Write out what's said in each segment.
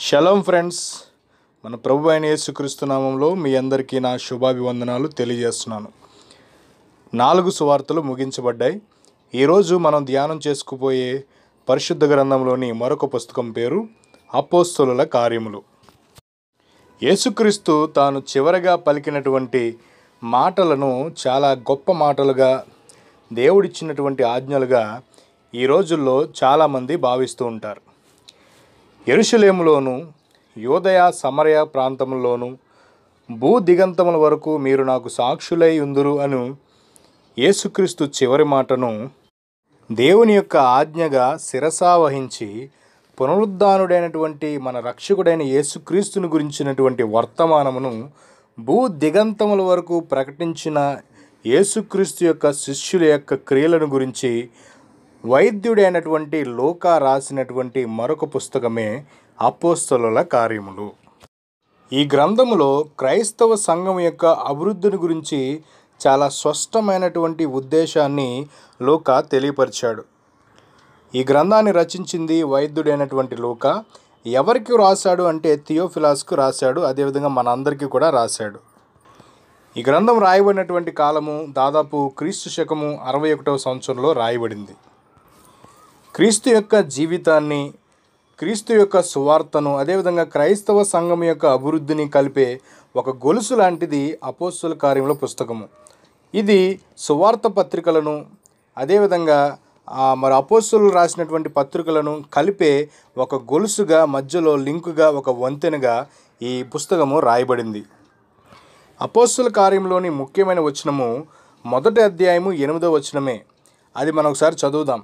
Shalom friends మన ప్రభు అయిన యేసుక్రీస్తు నామంలో మీ అందరికీ నా శుభాభివందనాలు తెలియజేస్తున్నాను. నాలుగు సువార్తలు ముగించబడ్డాయి. ఈరోజు మనం ధ్యానం చేసుకుపోయే పరిశుద్ధ గ్రంథంలోని మరొక పుస్తకం పేరు అపోస్తుల కార్యములు. యేసుక్రీస్తు తాను చివరగా పలికినటువంటి మాటలను చాలా గొప్ప మాటలుగా దేవుడిచ్చినటువంటి ఆజ్ఞలుగా ఈ రోజుల్లో చాలామంది భావిస్తూ ఉంటారు. ఎరుషలేములోను యోదయ సమరయ ప్రాంతంలోను భూ దిగంతముల వరకు మీరు నాకు సాక్షులై ఉందురు అను యేసుక్రీస్తు చివరి మాటను దేవుని యొక్క ఆజ్ఞగా శిరసా వహించి పునరుద్ధానుడైనటువంటి మన రక్షకుడైన యేసుక్రీస్తుని గురించినటువంటి వర్తమానమును భూ దిగంతముల వరకు ప్రకటించిన యేసుక్రీస్తు యొక్క శిష్యుల యొక్క క్రియలను గురించి వైద్యుడైనటువంటి లోకా రాసినటువంటి మరొక పుస్తకమే అపోస్తలుల కార్యములు. ఈ గ్రంథములో క్రైస్తవ సంఘం యొక్క అభివృద్ధిని గురించి చాలా స్పష్టమైనటువంటి ఉద్దేశాన్ని లోక తెలియపరిచాడు. ఈ గ్రంథాన్ని రచించింది వైద్యుడైనటువంటి లోక. ఎవరికి రాశాడు అంటే థియోఫిలాస్కు రాశాడు అదేవిధంగా మనందరికీ కూడా రాశాడు. ఈ గ్రంథం రాయబడినటువంటి కాలము దాదాపు క్రీస్తు శకము అరవై ఒకటవ సంవత్సరంలో రాయబడింది. క్రీస్తు యొక్క జీవితాన్ని క్రీస్తు యొక్క సువార్తను అదేవిధంగా క్రైస్తవ సంఘం యొక్క అభివృద్ధిని కలిపే ఒక గొలుసు లాంటిది అపోస్తుల కార్యముల పుస్తకము. ఇది సువార్త పత్రికలను అదేవిధంగా మరి అపోస్తులు రాసినటువంటి పత్రికలను కలిపే ఒక గొలుసుగా మధ్యలో లింకుగా ఒక వంతెనగా ఈ పుస్తకము రాయబడింది. అపోస్తుల కార్యంలోని ముఖ్యమైన వచనము మొదటి అధ్యాయము ఎనిమిదో వచనమే. అది మనం ఒకసారి చదువుదాం.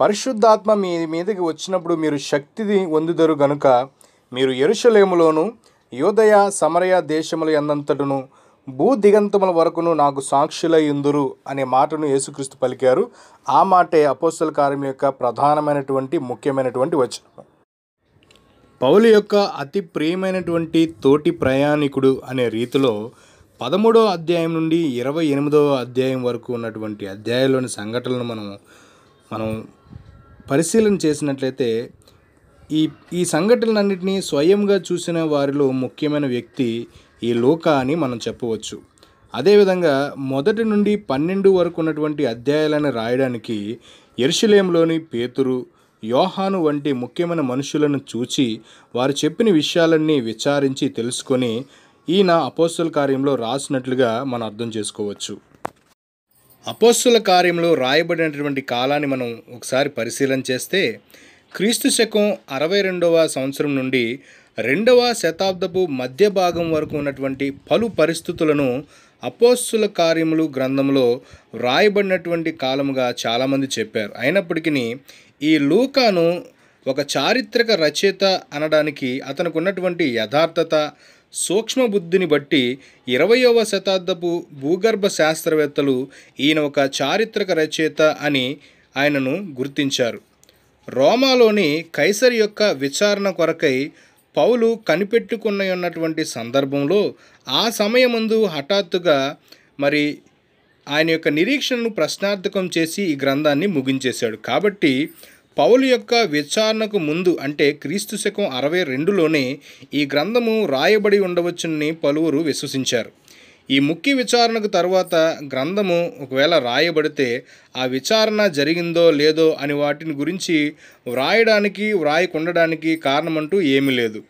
పరిశుద్ధాత్మ మీ మీదకి వచ్చినప్పుడు మీరు శక్తిని పొందుదరు గనుక మీరు ఎరుషలేములోను యోదయ సమరయ దేశముల ఎందంతటను భూ దిగంతముల వరకును నాకు సాక్షులై ఉందురు అనే మాటను యేసుక్రీస్తు పలికారు. ఆ మాటే అపోస్తల కార్యం యొక్క ప్రధానమైనటువంటి ముఖ్యమైనటువంటి వచనం పౌలు యొక్క అతి ప్రియమైనటువంటి తోటి ప్రయాణికుడు అనే రీతిలో పదమూడవ అధ్యాయం నుండి ఇరవై ఎనిమిదవ అధ్యాయం వరకు ఉన్నటువంటి అధ్యాయంలోని సంఘటనలను మనం మనం పరిశీలన చేసినట్లయితే ఈ ఈ సంఘటనలన్నింటినీ స్వయంగా చూసిన వారిలో ముఖ్యమైన వ్యక్తి ఈ లోక అని మనం చెప్పవచ్చు. అదేవిధంగా మొదటి నుండి పన్నెండు వరకు ఉన్నటువంటి అధ్యాయాలను రాయడానికి ఎర్షిలేంలోని పేతురు యోహాను వంటి ముఖ్యమైన మనుషులను చూచి వారు చెప్పిన విషయాలన్నీ విచారించి తెలుసుకొని ఈయన అపోస్తుల కార్యంలో రాసినట్లుగా మనం అర్థం చేసుకోవచ్చు. అపోస్తుల కార్యంలో రాయబడినటువంటి కాలాన్ని మనం ఒకసారి పరిశీలన చేస్తే క్రీస్తు శకం అరవై రెండవ సంవత్సరం నుండి రెండవ శతాబ్దపు మధ్య భాగం వరకు ఉన్నటువంటి పలు పరిస్థితులను అపోస్తుల కార్యములు గ్రంథంలో వ్రాయబడినటువంటి కాలముగా చాలామంది చెప్పారు. అయినప్పటికీ ఈ లూకాను ఒక చారిత్రక రచయిత అనడానికి అతనికి ఉన్నటువంటి యథార్థత సూక్ష్మ బుద్ధిని బట్టి ఇరవయవ శతాబ్దపు భూగర్భ శాస్త్రవేత్తలు ఈయన ఒక చారిత్రక రచయిత అని ఆయనను గుర్తించారు. రోమాలోని కైసర్ యొక్క విచారణ కొరకై పౌలు కనిపెట్టుకున్న ఉన్నటువంటి సందర్భంలో ఆ సమయముందు హఠాత్తుగా మరి ఆయన యొక్క నిరీక్షణను ప్రశ్నార్థకం చేసి ఈ గ్రంథాన్ని ముగించేశాడు. కాబట్టి పౌలు యొక్క విచారణకు ముందు అంటే క్రీస్తు శకం అరవై రెండులోనే ఈ గ్రంథము రాయబడి ఉండవచ్చునని పలువురు విశ్వసించారు. ఈ ముఖ్య విచారణకు తర్వాత గ్రంథము ఒకవేళ రాయబడితే ఆ విచారణ జరిగిందో లేదో అని వాటిని గురించి వ్రాయడానికి వ్రాయకుండడానికి కారణమంటూ ఏమీ లేదు.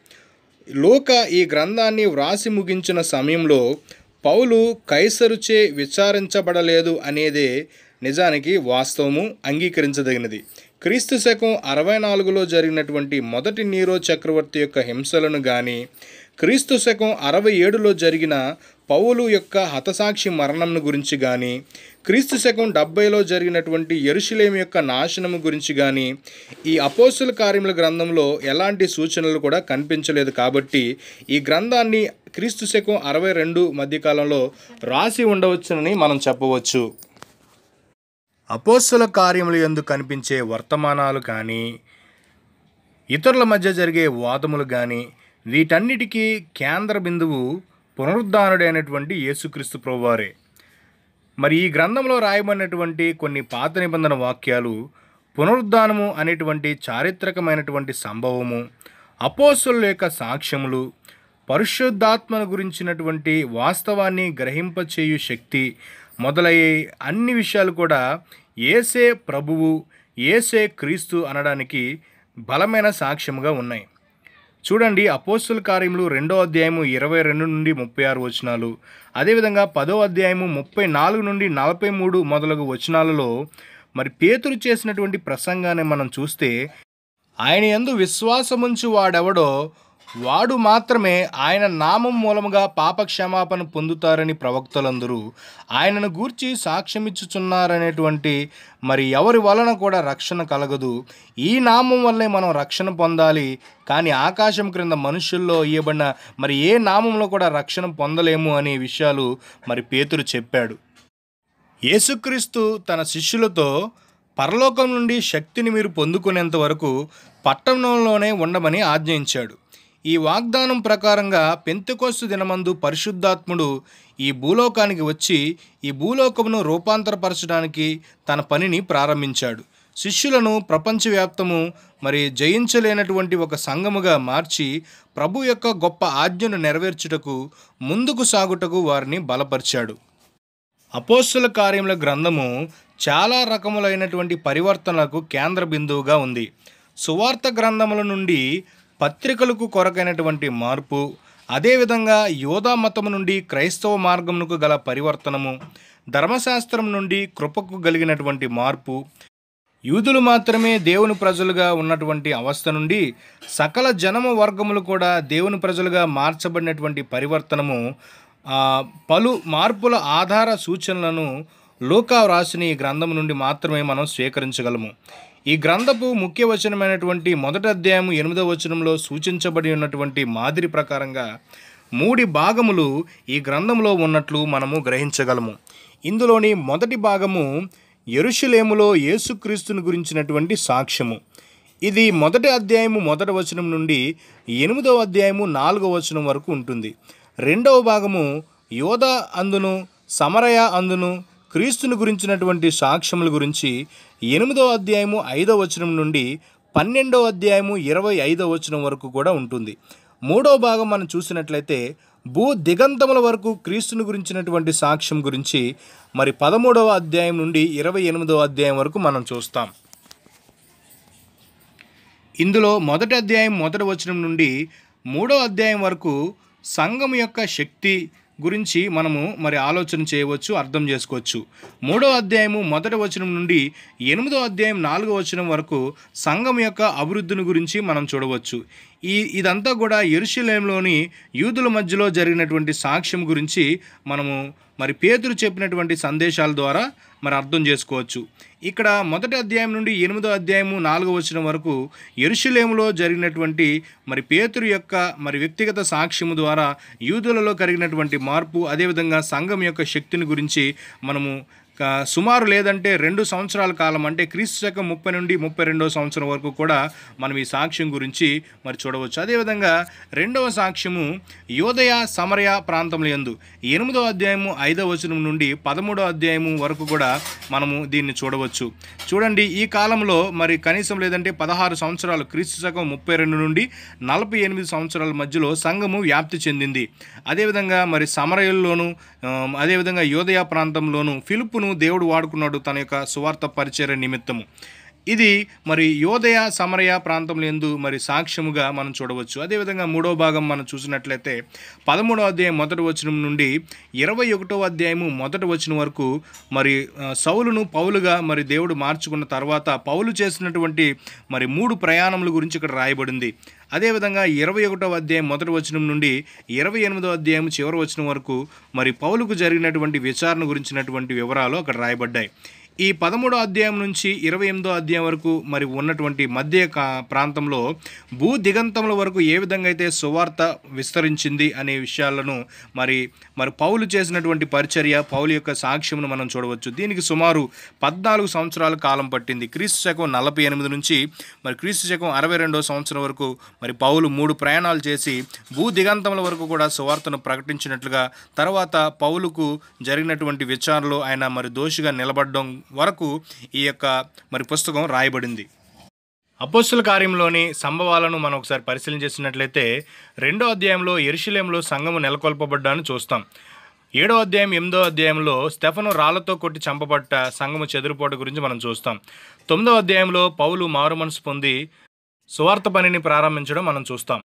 లోక ఈ గ్రంథాన్ని వ్రాసి ముగించిన సమయంలో పౌలు కైసరుచే విచారించబడలేదు అనేదే నిజానికి వాస్తవము అంగీకరించదగినది. క్రీస్తు శకం అరవై నాలుగులో జరిగినటువంటి మొదటి నీరో చక్రవర్తి యొక్క హింసలను కానీ క్రీస్తు శకం అరవై ఏడులో జరిగిన పౌలు యొక్క హతసాక్షి మరణంను గురించి కానీ క్రీస్తు శకం డెబ్బైలో జరిగినటువంటి ఎరుషులేం యొక్క నాశనము గురించి కానీ ఈ అపోసుల కార్యముల గ్రంథంలో ఎలాంటి సూచనలు కూడా కనిపించలేదు కాబట్టి ఈ గ్రంథాన్ని క్రీస్తు శకం అరవై రెండు మధ్యకాలంలో రాసి ఉండవచ్చునని మనం చెప్పవచ్చు. అపోస్తుల కార్యములు ఎందుకు కనిపించే వర్తమానాలు కానీ ఇతరుల మధ్య జరిగే వాదములు కానీ వీటన్నిటికీ కేంద్ర బిందువు పునరుద్ధానుడైనటువంటి యేసుక్రీస్తు ప్రభువారే. మరి ఈ గ్రంథంలో రాయబడినటువంటి కొన్ని పాత నిబంధన వాక్యాలు పునరుద్ధానము అనేటువంటి చారిత్రకమైనటువంటి సంభవము అపోసుల యొక్క సాక్ష్యములు పరిశుద్ధాత్మను గురించినటువంటి వాస్తవాన్ని గ్రహింపచేయు శక్తి మొదలయ్యే అన్ని విషయాలు కూడా ఏసే ప్రభువు ఏసే క్రీస్తు అనడానికి బలమైన సాక్ష్యముగా ఉన్నాయి. చూడండి అపోస్తుల కార్యములు రెండో అధ్యాయము ఇరవై రెండు నుండి ముప్పై ఆరు వచనాలు. అదేవిధంగా పదో అధ్యాయము ముప్పై నాలుగు నుండి నలభై మూడు మొదలగు వచనాలలో మరి పేతురు చేసినటువంటి ప్రసంగాన్ని మనం చూస్తే ఆయన ఎందు విశ్వాసముంచు వాడెవడో వాడు మాత్రమే ఆయన నామం మూలముగా పాపక్షమాపణ పొందుతారని ప్రవక్తలందరూ ఆయనను గూర్చి సాక్ష్యమిచ్చుచున్నారనేటువంటి మరి ఎవరి వలన కూడా రక్షణ కలగదు. ఈ నామం వల్లే మనం రక్షణ పొందాలి. కానీ ఆకాశం క్రింద మనుషుల్లో ఇవ్వబడిన మరి ఏ నామంలో కూడా రక్షణ పొందలేము అనే విషయాలు మరి పేతురు చెప్పాడు. యేసుక్రీస్తు తన శిష్యులతో పరలోకం నుండి శక్తిని మీరు పొందుకునేంత వరకు పట్టణంలోనే ఉండమని ఆజ్ఞయించాడు. ఈ వాగ్దానం ప్రకారంగా పెంతెకొస్తు దినమందు పరిశుద్ధాత్ముడు ఈ భూలోకానికి వచ్చి ఈ భూలోకమును రూపాంతరపరచడానికి తన పనిని ప్రారంభించాడు. శిష్యులను ప్రపంచవ్యాప్తము మరి జయించలేనటువంటి ఒక సంఘముగా మార్చి ప్రభు యొక్క గొప్ప ఆజ్ఞను నెరవేర్చుటకు ముందుకు సాగుటకు వారిని బలపరిచాడు. అపోస్తుల కార్యముల గ్రంథము చాలా రకములైనటువంటి పరివర్తనలకు కేంద్ర బిందువుగా ఉంది. సువార్త గ్రంథముల నుండి పత్రికలకు కొరకైనటువంటి మార్పు అదేవిధంగా యోధా మతం నుండి క్రైస్తవ మార్గమునకు గల పరివర్తనము ధర్మశాస్త్రం నుండి కృపకు కలిగినటువంటి మార్పు యూదులు మాత్రమే దేవుని ప్రజలుగా ఉన్నటువంటి అవస్థ నుండి సకల జనమ వర్గములు కూడా దేవుని ప్రజలుగా మార్చబడినటువంటి పరివర్తనము పలు మార్పుల ఆధార సూచనలను లోకా వ్రాసిన ఈ గ్రంథం నుండి మాత్రమే మనం స్వీకరించగలము. ఈ గ్రంథపు ముఖ్య వచనమైనటువంటి మొదటి అధ్యాయము ఎనిమిదవ వచనంలో సూచించబడి ఉన్నటువంటి మాదిరి ప్రకారంగా మూడి భాగములు ఈ గ్రంథంలో ఉన్నట్లు మనము గ్రహించగలము. ఇందులోని మొదటి భాగము ఎరుషులేములో యేసుక్రీస్తుని గురించినటువంటి సాక్ష్యము. ఇది మొదటి అధ్యాయము మొదటి వచనం నుండి ఎనిమిదవ అధ్యాయము నాలుగవ వచనం వరకు ఉంటుంది. రెండవ భాగము యోధ అందును సమరయ అందును క్రీస్తుని గురించినటువంటి సాక్ష్యముల గురించి ఎనిమిదో అధ్యాయము ఐదో వచనం నుండి పన్నెండవ అధ్యాయము ఇరవై ఐదో వచనం వరకు కూడా ఉంటుంది. మూడో భాగం మనం చూసినట్లయితే భూ దిగంతముల వరకు క్రీస్తుని గురించినటువంటి సాక్ష్యం గురించి మరి పదమూడవ అధ్యాయం నుండి ఇరవై ఎనిమిదవ అధ్యాయం వరకు మనం చూస్తాం. ఇందులో మొదటి అధ్యాయం మొదటి వచనం నుండి మూడో అధ్యాయం వరకు సంఘం యొక్క శక్తి గురించి మనము మరి ఆలోచన చేయవచ్చు అర్థం చేసుకోవచ్చు. మూడో అధ్యాయము మొదటి వచనం నుండి ఎనిమిదో అధ్యాయం నాలుగో వచనం వరకు సంఘం యొక్క అభివృద్ధిని గురించి మనం చూడవచ్చు. ఈ ఇదంతా కూడా ఎరుషలేంలోని యూదుల మధ్యలో జరిగినటువంటి సాక్ష్యం గురించి మనము మరి పేతురు చెప్పినటువంటి సందేశాల ద్వారా మరి అర్థం చేసుకోవచ్చు. ఇక్కడ మొదటి అధ్యాయం నుండి ఎనిమిదో అధ్యాయము నాలుగో వచనం వరకు ఎరుషులేములో జరిగినటువంటి మరి పేతురు యొక్క మరి వ్యక్తిగత సాక్ష్యము ద్వారా యూదులలో కలిగినటువంటి మార్పు అదేవిధంగా సంఘం యొక్క శక్తిని గురించి మనము సుమారు లేదంటే రెండు సంవత్సరాల కాలం అంటే క్రీస్తు శకం ముప్పై నుండి ముప్పై రెండవ సంవత్సరం వరకు కూడా మనం ఈ సాక్ష్యం గురించి మరి చూడవచ్చు. అదేవిధంగా రెండవ సాక్ష్యము యోదయ సమరయ ప్రాంతంలో ఎందు ఎనిమిదవ అధ్యాయము ఐదవ వచనం నుండి పదమూడవ అధ్యాయము వరకు కూడా మనము దీన్ని చూడవచ్చు. చూడండి ఈ కాలంలో మరి కనీసం లేదంటే పదహారు సంవత్సరాలు క్రీస్తు శకం ముప్పై రెండు నుండి నలభై ఎనిమిది సంవత్సరాల మధ్యలో సంఘము వ్యాప్తి చెందింది. అదేవిధంగా మరి సమరయల్లోనూ అదేవిధంగా యోదయ ప్రాంతంలోను ఫిలుపును దేవుడు వాడుకున్నాడు తన యొక్క సువార్త పరిచయ నిమిత్తము. ఇది మరి యోదయ సమరయ ప్రాంతంలో ఎందు మరి సాక్ష్యముగా మనం చూడవచ్చు. అదేవిధంగా మూడో భాగం మనం చూసినట్లయితే పదమూడవ అధ్యాయం మొదటి వచనం నుండి ఇరవై ఒకటో అధ్యాయము మొదటి వచనం వరకు మరి సౌలును పౌలుగా మరి దేవుడు మార్చుకున్న తర్వాత పౌలు చేసినటువంటి మరి మూడు ప్రయాణముల గురించి ఇక్కడ రాయబడింది. అదేవిధంగా ఇరవై ఒకటో అధ్యాయం మొదటి వచనం నుండి ఇరవై ఎనిమిదో అధ్యాయం చివరి వచనం వరకు మరి పౌలుకు జరిగినటువంటి విచారణ గురించినటువంటి వివరాలు అక్కడ రాయబడ్డాయి. ఈ పదమూడో అధ్యాయం నుంచి ఇరవై ఎనిమిదో అధ్యాయం వరకు మరి ఉన్నటువంటి మధ్య కా- ప్రాంతంలో భూ దిగంతముల వరకు ఏ విధంగా అయితే సువార్త విస్తరించింది అనే విషయాలను మరి మరి పౌలు చేసినటువంటి పరిచర్య పౌలు యొక్క సాక్ష్యమును మనం చూడవచ్చు. దీనికి సుమారు పద్నాలుగు సంవత్సరాల కాలం పట్టింది. క్రీస్తు శకం నలభై ఎనిమిది నుంచి మరి క్రీస్తు శకం అరవై రెండో సంవత్సరం వరకు మరి పౌలు మూడు ప్రయాణాలు చేసి భూ దిగంతముల వరకు కూడా సువార్తను ప్రకటించినట్లుగా తర్వాత పౌలుకు జరిగినటువంటి విచారణలో ఆయన మరి దోషిగా నిలబడడం వరకు ఈ యొక్క మరి పుస్తకం రాయబడింది. అపోస్తుల కార్యంలోని సంభవాలను మనం ఒకసారి పరిశీలన చేసినట్లయితే రెండో అధ్యాయంలో ఎరుశలేంలో సంఘము నెలకొల్పబడ్డాను చూస్తాం. ఏడో అధ్యాయం ఎనిమిదో అధ్యాయంలో స్టెఫను రాళ్ళతో కొట్టి చంపబడ్డ సంఘము చెదిరిపోటు గురించి మనం చూస్తాం. తొమ్మిదో అధ్యాయంలో పౌలు మారు మనసు పొంది సువార్త పనిని ప్రారంభించడం మనం చూస్తాం.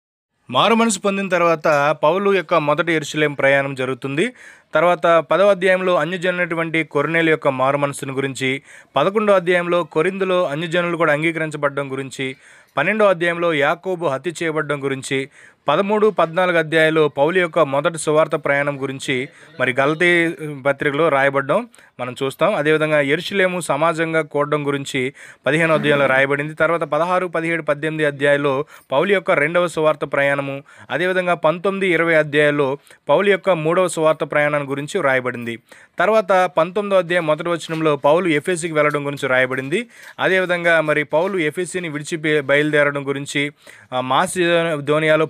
మారు మనసు పొందిన తర్వాత పౌలు యొక్క మొదటి ఎరుసలేం ప్రయాణం జరుగుతుంది. తర్వాత పదవ అధ్యాయంలో అన్యజనులైనటువంటి కొర్నేలు యొక్క మారు మనసును గురించి పదకొండో అధ్యాయంలో కొరిందులో అన్యజనులు కూడా అంగీకరించబడడం గురించి పన్నెండో అధ్యాయంలో యాకోబు హత్య చేయబడడం గురించి పదమూడు పద్నాలుగు అధ్యాయాలు పౌలు యొక్క మొదటి సువార్త ప్రయాణం గురించి మరి గలతీ పత్రికలో రాయబడడం మనం చూస్తాం. అదేవిధంగా ఎరుషులేము సమాజంగా కూడడం గురించి పదిహేను అధ్యాయంలో రాయబడింది. తర్వాత పదహారు పదిహేడు పద్దెనిమిది అధ్యాయాల్లో పౌలు యొక్క రెండవ సువార్త ప్రయాణము అదేవిధంగా పంతొమ్మిది ఇరవై అధ్యాయాల్లో పౌలు యొక్క మూడవ సువార్త ప్రయాణం గురించి రాయబడింది. తర్వాత పంతొమ్మిదో అధ్యాయం మొదటి వచనంలో పౌలు ఎఫ్ఎస్సికి వెళ్ళడం గురించి రాయబడింది. అదేవిధంగా మరి పౌలు ఎఫ్ఎస్సిని విడిచి బయలుదేరడం గురించి ఆ,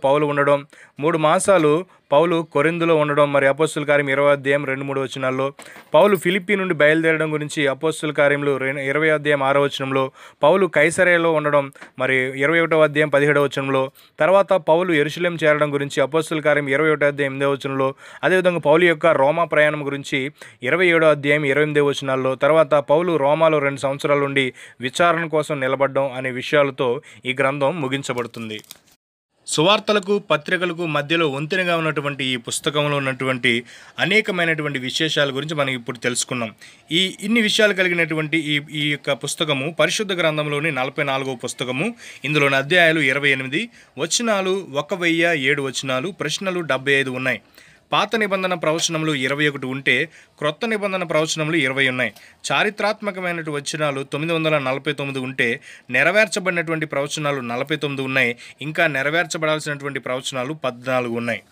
పౌలు పౌలు ఉండడం. మూడు మాసాలు పౌలు కొరిందులో ఉండడం. మరి అపోస్తుల కార్యం ఇరవై అధ్యాయం రెండు మూడు వచనాల్లో. పౌలు ఫిలిప్పీ నుండి బయలుదేరడం గురించి అపోస్తుల కార్యంలో ఇరవై అధ్యాయం ఆరో వచనంలో. పౌలు కైసరేలో ఉండడం. మరి ఇరవై ఒకటో అధ్యాయం పదిహేడవ వచనంలో. తర్వాత పౌలు ఎరుశలేం చేరడం గురించి అపోస్తుల కార్యం ఇరవై ఒకటో అధ్యాయం ఎనిమిదో వచనంలో. అదేవిధంగా పౌలు యొక్క రోమా ప్రయాణం గురించి ఇరవై ఏడో అధ్యాయం ఇరవై ఎనిమిదవ వచనాల్లో. తర్వాత పౌలు రోమాలో రెండు సంవత్సరాల నుండి విచారణ కోసం నిలబడడం అనే విషయాలతో ఈ గ్రంథం ముగించబడుతుంది. సువార్తలకు పత్రికలకు మధ్యలో వంతెనగా ఉన్నటువంటి ఈ పుస్తకంలో ఉన్నటువంటి అనేకమైనటువంటి విశేషాల గురించి మనం ఇప్పుడు తెలుసుకున్నాం. ఈ ఇన్ని విషయాలు కలిగినటువంటి ఈ ఈ యొక్క పుస్తకము పరిశుద్ధ గ్రంథంలోని నలభై నాలుగవ పుస్తకము ఇందులోని అధ్యాయాలు ఇరవై ఎనిమిది వచనాలు ఒక వెయ్యి ఏడు వచనాలు ప్రశ్నలు డెబ్బై ఐదు ఉన్నాయి. పాత నిబంధన ప్రవచనములు ఇరవై ఒకటి ఉంటే క్రొత్త నిబంధన ప్రవచనములు ఇరవై ఉన్నాయి. చారిత్రాత్మకమైనటువంటి వచనాలు తొమ్మిది వందల నలభై తొమ్మిది ఉంటే నెరవేర్చబడినటువంటి ప్రవచనాలు నలభై తొమ్మిది ఉన్నాయి. ఇంకా నెరవేర్చబడాల్సినటువంటి ప్రవచనాలు పద్నాలుగు ఉన్నాయి.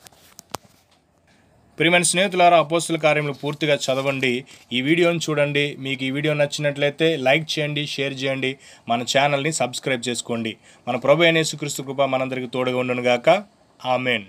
ప్రియమైన స్నేహితులారా అపోస్తుల కార్యములు పూర్తిగా చదవండి. ఈ వీడియోని చూడండి. మీకు ఈ వీడియో నచ్చినట్లయితే లైక్ చేయండి షేర్ చేయండి. మన ఛానల్ని సబ్స్క్రైబ్ చేసుకోండి. మన ప్రభు అనేసుక్రీస్తు కృప మనందరికీ తోడుగా ఉండను గాక ఆమెన్.